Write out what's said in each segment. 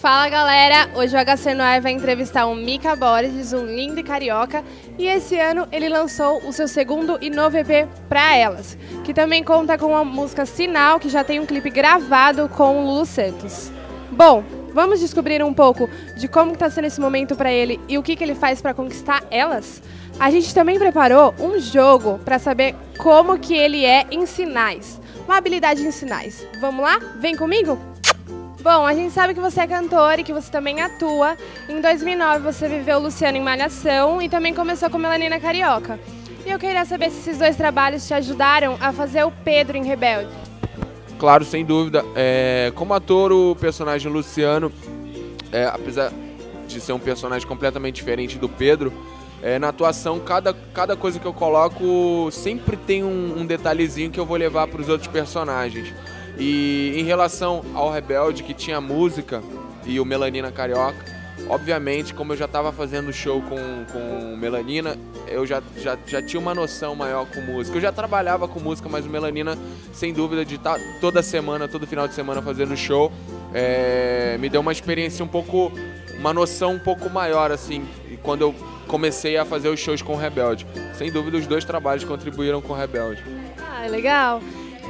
Fala galera, hoje o HC Noir vai entrevistar o Mika Borges, um lindo carioca, e esse ano ele lançou o seu segundo e novo EP Pra Elas, que também conta com a música Sinal, que já tem um clipe gravado com o Lulu Santos. Bom, vamos descobrir um pouco de como está sendo esse momento para ele e o que, que ele faz para conquistar elas? A gente também preparou um jogo para saber como que ele é em sinais, uma habilidade em sinais. Vamos lá? Vem comigo? Bom, a gente sabe que você é cantor e que você também atua. Em 2009 você viveu Luciano em Malhação e também começou com Melanina Carioca. E eu queria saber se esses dois trabalhos te ajudaram a fazer o Pedro em Rebelde. Claro, sem dúvida. É, como ator, o personagem Luciano, é, apesar de ser um personagem completamente diferente do Pedro, é, na atuação, cada, cada coisa que eu coloco sempre tem um, um detalhezinho que eu vou levar para os outros personagens. E em relação ao Rebelde, que tinha música, e o Melanina Carioca, obviamente, como eu já estava fazendo show com, com Melanina, eu já, já, já tinha uma noção maior com música. Eu já trabalhava com música, mas o Melanina, sem dúvida, de estar tá toda semana, todo final de semana fazendo show, é, me deu uma experiência um pouco, uma noção um pouco maior, assim, quando eu comecei a fazer os shows com o Rebelde. Sem dúvida, os dois trabalhos contribuíram com o Rebelde. Ah, legal.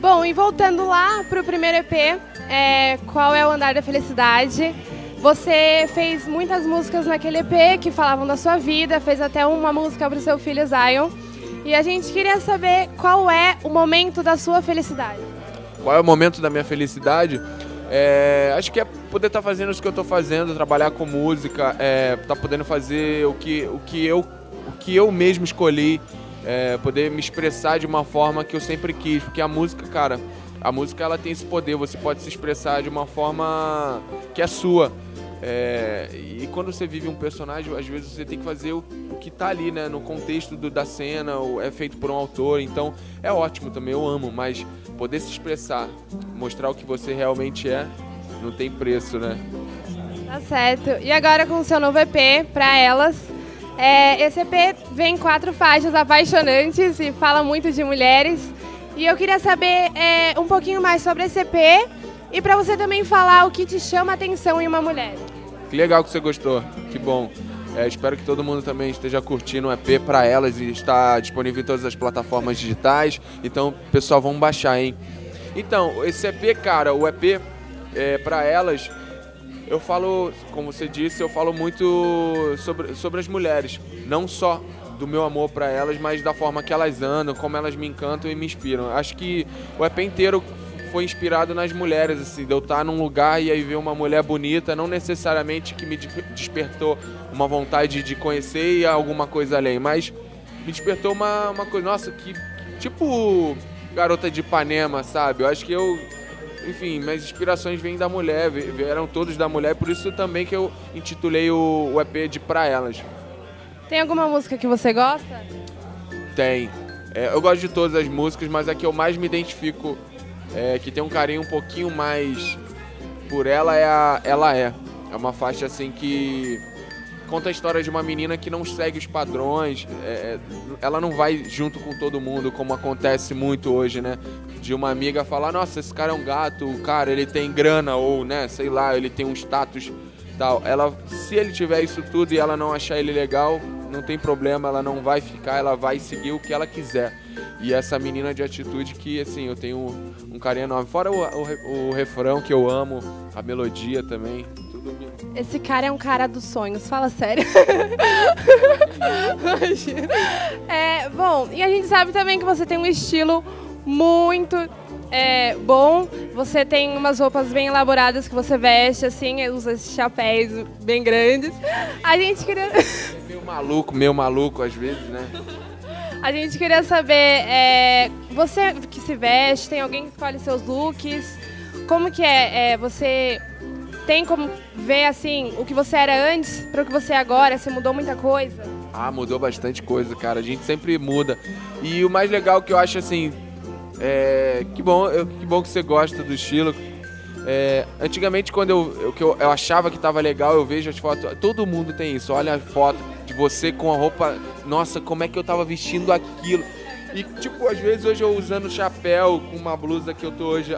Bom, e voltando lá para o primeiro EP, é, qual é o Andar da Felicidade? Você fez muitas músicas naquele EP que falavam da sua vida, fez até uma música para o seu filho Zion. E a gente queria saber qual é o momento da sua felicidade. Qual é o momento da minha felicidade? É, acho que é poder estar tá fazendo isso que eu estou fazendo, trabalhar com música, é, tá podendo fazer o que, o que, eu, o que eu mesmo escolhi é, poder me expressar de uma forma que eu sempre quis, porque a música, cara, a música ela tem esse poder, você pode se expressar de uma forma que é sua. É, e quando você vive um personagem, às vezes você tem que fazer o, que tá ali, né? No contexto do, da cena, é feito por um autor, então é ótimo também, eu amo, mas poder se expressar, mostrar o que você realmente é, não tem preço, né? Tá certo. E agora com o seu novo EP, pra elas, é, esse EP vem quatro faixas apaixonantes e fala muito de mulheres. E eu queria saber é, um pouquinho mais sobre esse EP e para você também falar o que te chama a atenção em uma mulher. Que legal que você gostou, que bom. É, espero que todo mundo também esteja curtindo o EP para elas e está disponível em todas as plataformas digitais. Então, pessoal, vamos baixar, hein? Então, esse EP, cara, o EP é, para elas eu falo, como você disse, eu falo muito sobre, sobre as mulheres, não só do meu amor para elas, mas da forma que elas andam, como elas me encantam e me inspiram. Acho que o EP inteiro foi inspirado nas mulheres, assim, de eu estar num lugar e aí ver uma mulher bonita, não necessariamente que me despertou uma vontade de conhecer e alguma coisa além, mas me despertou uma, uma coisa, nossa, que tipo garota de Ipanema, sabe? Eu acho que eu enfim, minhas inspirações vêm da mulher, vieram todos da mulher, por isso também que eu intitulei o, o EP de Pra Elas. Tem alguma música que você gosta? Tem. É, eu gosto de todas as músicas, mas a que eu mais me identifico, é, que tem um carinho um pouquinho mais por ela, é a Ela É. É uma faixa assim que conta a história de uma menina que não segue os padrões, é, é, ela não vai junto com todo mundo, como acontece muito hoje, né? De uma amiga falar, nossa, esse cara é um gato, o cara, ele tem grana, ou, né, sei lá, ele tem um status tal. Ela, se ele tiver isso tudo e ela não achar ele legal, não tem problema, ela não vai ficar, ela vai seguir o que ela quiser. E essa menina de atitude que, assim, eu tenho um carinho enorme. Fora o, o, o refrão que eu amo, a melodia também. Esse cara é um cara dos sonhos, fala sério. é, bom, e a gente sabe também que você tem um estilo muito é, bom. Você tem umas roupas bem elaboradas que você veste, assim, usa esses chapéus bem grandes. A gente queria. Meio maluco, meio maluco às vezes, né? A gente queria saber, é, você que se veste, tem alguém que escolhe seus looks? Como que é? é você tem como ver assim o que você era antes para o que você é agora? Você mudou muita coisa? Ah, mudou bastante coisa, cara. A gente sempre muda. E o mais legal que eu acho assim, é, que bom, que bom que você gosta do estilo. É, antigamente, quando eu, eu, eu, eu achava que tava legal, eu vejo as fotos. Todo mundo tem isso. Olha a foto de você com a roupa. Nossa, como é que eu tava vestindo aquilo? E, tipo, às vezes hoje eu usando chapéu com uma blusa que eu tô hoje.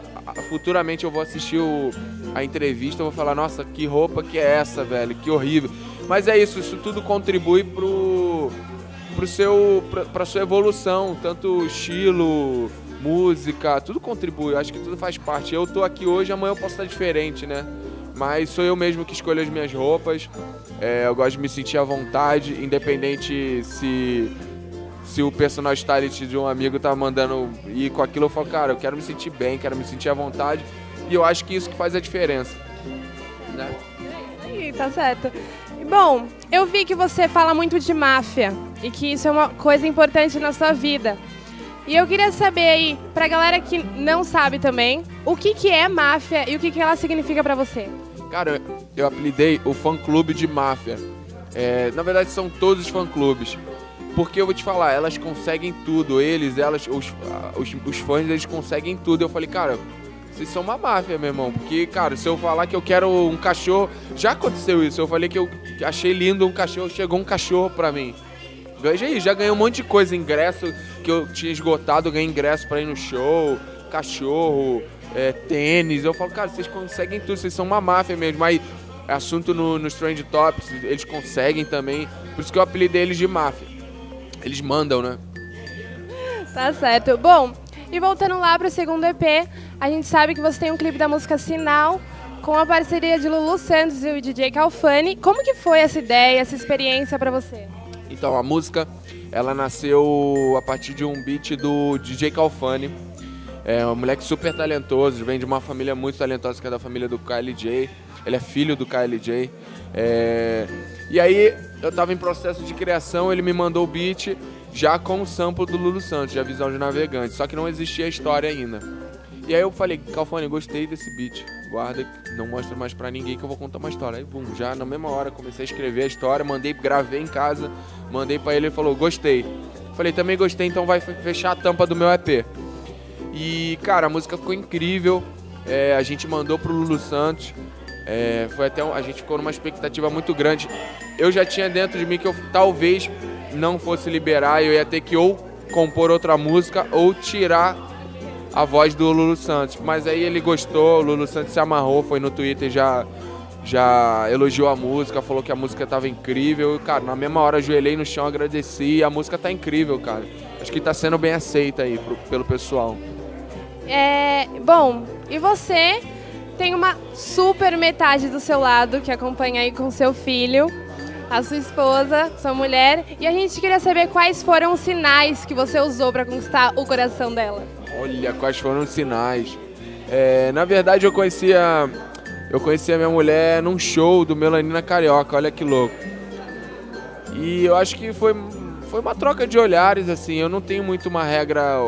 Futuramente eu vou assistir o, a entrevista, eu vou falar, nossa, que roupa que é essa, velho? Que horrível. Mas é isso, isso tudo contribui pro. pro seu. pra, pra sua evolução, tanto estilo, música, tudo contribui, acho que tudo faz parte. Eu tô aqui hoje, amanhã eu posso estar diferente, né? Mas sou eu mesmo que escolho as minhas roupas. É, eu gosto de me sentir à vontade, independente se se o personal stylist de um amigo tá mandando ir com aquilo, eu falo, cara, eu quero me sentir bem, quero me sentir à vontade. E eu acho que isso que faz a diferença. Né? Aí, tá certo. Bom, eu vi que você fala muito de máfia e que isso é uma coisa importante na sua vida. E eu queria saber aí, pra galera que não sabe também, o que, que é máfia e o que, que ela significa para você? Cara, eu apelidei o fã-clube de máfia. É, na verdade, são todos os fã-clubes. Porque eu vou te falar, elas conseguem tudo. Eles, elas, os, os, os fãs, eles conseguem tudo. Eu falei, cara, vocês são uma máfia, meu irmão. Porque, cara, se eu falar que eu quero um cachorro. Já aconteceu isso. Eu falei que eu achei lindo um cachorro, chegou um cachorro pra mim. Veja aí, já ganhei um monte de coisa. Ingresso que eu tinha esgotado, ganhei ingresso pra ir no show, cachorro, é, tênis. Eu falo, cara, vocês conseguem tudo, vocês são uma máfia mesmo. Mas assunto no, no Strange Tops, eles conseguem também. Por isso que eu apelidei eles de máfia. Eles mandam, né? Tá certo. Bom, e voltando lá pro segundo EP, a gente sabe que você tem um clipe da música Sinal com a parceria de Lulu Santos e o DJ Calfani. Como que foi essa ideia, essa experiência para você? Então, a música, ela nasceu a partir de um beat do DJ Calfani. É um moleque super talentoso, vem de uma família muito talentosa, que é da família do KLJ. Ele é filho do KLJ. É... E aí, eu estava em processo de criação, ele me mandou o beat já com o sample do Lulu Santos, de A Visão de Navegante, só que não existia a história ainda. E aí eu falei, Calfone, gostei desse beat, guarda, não mostra mais pra ninguém que eu vou contar uma história. Aí, bum, já na mesma hora comecei a escrever a história, mandei, gravei em casa, mandei pra ele, ele falou, gostei. Falei, também gostei, então vai fechar a tampa do meu EP. E, cara, a música ficou incrível, é, a gente mandou pro Lulu Santos, é, foi até a gente ficou numa expectativa muito grande. Eu já tinha dentro de mim que eu talvez não fosse liberar, eu ia ter que ou compor outra música ou tirar a voz do Lulu Santos. Mas aí ele gostou, o Lulu Santos se amarrou, foi no Twitter já já elogiou a música, falou que a música estava incrível. Cara, na mesma hora ajoelhei no chão, agradeci. A música tá incrível, cara. Acho que tá sendo bem aceita aí pro, pelo pessoal. É, bom, e você tem uma super metade do seu lado que acompanha aí com seu filho, a sua esposa, sua mulher, e a gente queria saber quais foram os sinais que você usou para conquistar o coração dela. Olha, quais foram os sinais. É, na verdade, eu conhecia eu conheci a minha mulher num show do Melanina Carioca, olha que louco. E eu acho que foi, foi uma troca de olhares, assim. Eu não tenho muito uma regra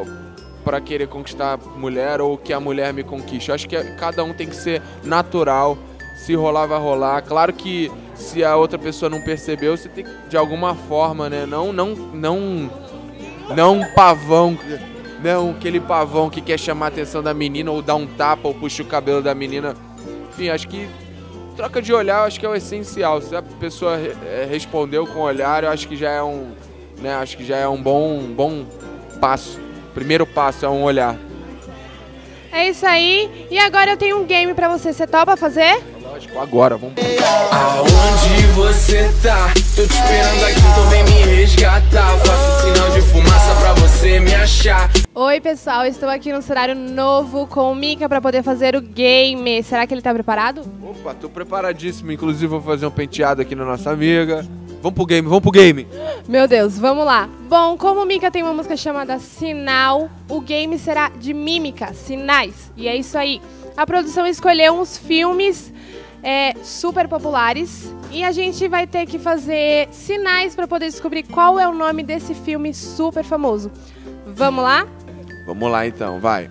para querer conquistar mulher ou que a mulher me conquiste. Eu acho que cada um tem que ser natural. Se rolar, vai rolar. Claro que se a outra pessoa não percebeu, você tem que, de alguma forma, né? Não, não, não, não pavão, não aquele pavão que quer chamar a atenção da menina ou dar um tapa ou puxa o cabelo da menina. Enfim, acho que troca de olhar, acho que é o essencial. Se a pessoa eh, respondeu com olhar, eu acho que já é um, né? Acho que já é um bom, bom passo primeiro passo é um olhar. É isso aí. E agora eu tenho um game pra você. Você topa fazer? Lógico, agora, vamos. Aonde você tá? Tô te esperando aqui, então vem me resgatar. Faço sinal de fumaça pra você me achar. Oi, pessoal, estou aqui no cenário novo com o Mika para poder fazer o game. Será que ele tá preparado? Opa, tô preparadíssimo. Inclusive, vou fazer um penteado aqui na nossa amiga. Vamos pro game, vamos pro game. Meu Deus, vamos lá. Bom, como o Mika tem uma música chamada Sinal, o game será de mímica, sinais. E é isso aí. A produção escolheu uns filmes é, super populares e a gente vai ter que fazer sinais para poder descobrir qual é o nome desse filme super famoso. Vamos lá? Vamos lá então, vai.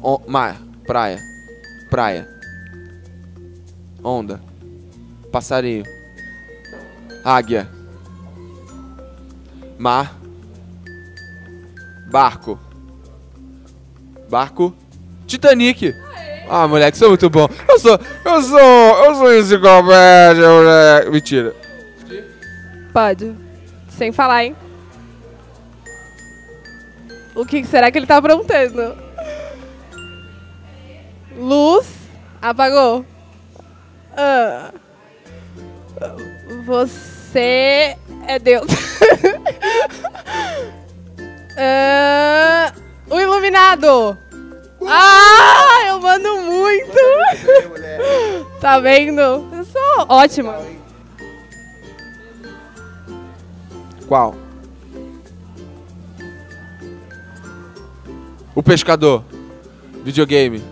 O, mar, praia, praia, onda, passarinho, águia, mar, barco, barco, Titanic. Ah, moleque, sou muito bom. Eu sou. Eu sou. Eu sou enciclopédia, moleque. Mentira. Pode. Sem falar, hein? O que será que ele tá aprontando? Luz. Apagou. Ah. Você é Deus. Ah, o iluminado. Ah, eu mando muito. Tá vendo? Eu sou ótima. Qual? O pescador. Videogame.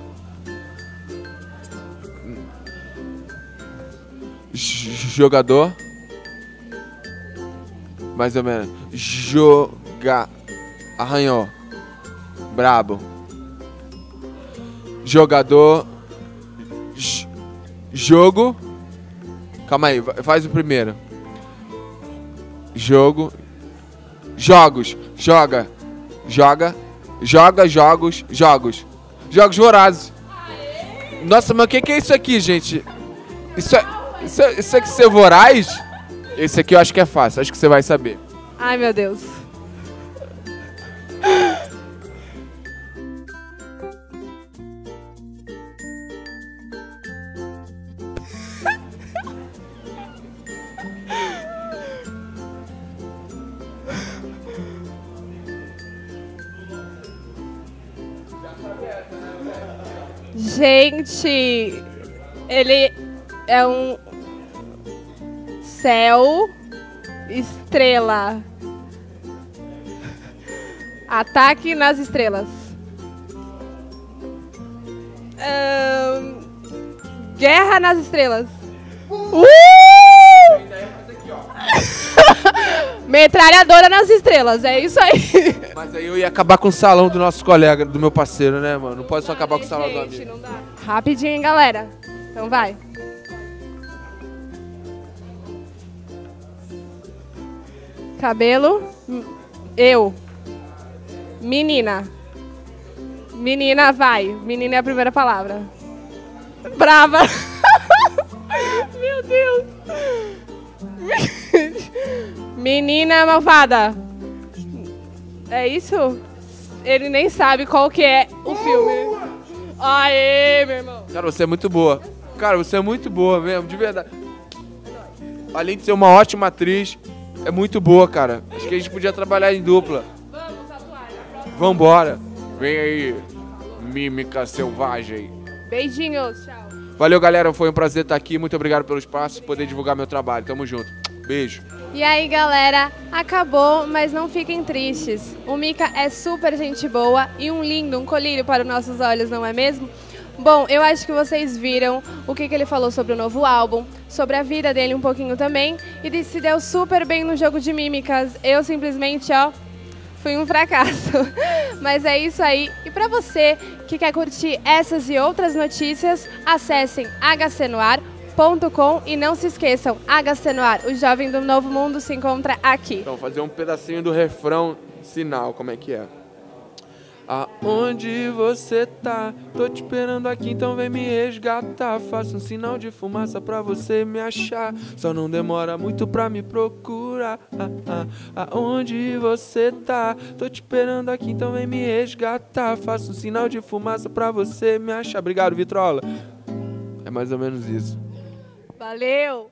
Jogador. Mais ou menos. Joga. Arranhou. Brabo. Jogador. J- Jogo. Calma aí, faz o primeiro. Jogo. Jogos. Joga. Joga. Joga jogos. Jogos. Jogos vorazes. Nossa, mas o que, que é isso aqui, gente? Isso é. Isso, é- isso aqui ser voraz? Esse aqui eu acho que é fácil, acho que você vai saber. Ai, meu Deus. Gente, ele é um céu estrela. Ataque nas estrelas. Ahn, guerra nas estrelas. Uh! Metralhadora nas estrelas, é isso aí. Mas aí eu ia acabar com o salão do nosso colega, do meu parceiro, né, mano? Não pode só acabar com o salão do amigo. não dá. Rapidinho, hein, galera. Então vai. Cabelo. Eu. Menina. Menina, vai. Menina é a primeira palavra. Brava. Meu Deus. Menina malvada. É isso? Ele nem sabe qual que é o filme. Aê, meu irmão. Cara, você é muito boa. Cara, você é muito boa mesmo, de verdade. Além de ser uma ótima atriz, é muito boa, cara. Acho que a gente podia trabalhar em dupla. Vamos tatuar. Vambora. Vem aí, mímica selvagem. Beijinhos, tchau. Valeu, galera. Foi um prazer estar aqui. Muito obrigado pelo espaço, poder divulgar meu trabalho. Tamo junto. Beijo. E aí, galera, acabou, mas não fiquem tristes. O Mika é super gente boa e um lindo, um colírio para os nossos olhos, não é mesmo? Bom, eu acho que vocês viram o que, que ele falou sobre o novo álbum, sobre a vida dele um pouquinho também, e se deu super bem no jogo de mímicas. Eu simplesmente, ó, fui um fracasso. Mas é isso aí. E para você que quer curtir essas e outras notícias, acessem e não se esqueçam, HC no ar, o jovem do novo mundo se encontra aqui. Então, fazer um pedacinho do refrão sinal, como é que é? Aonde você tá? Tô te esperando aqui, então vem me resgatar. Faço um sinal de fumaça pra você me achar. Só não demora muito pra me procurar. Aonde você tá? Tô te esperando aqui, então vem me resgatar. Faço um sinal de fumaça pra você me achar. Obrigado, Vitrola. É mais ou menos isso. Valeu!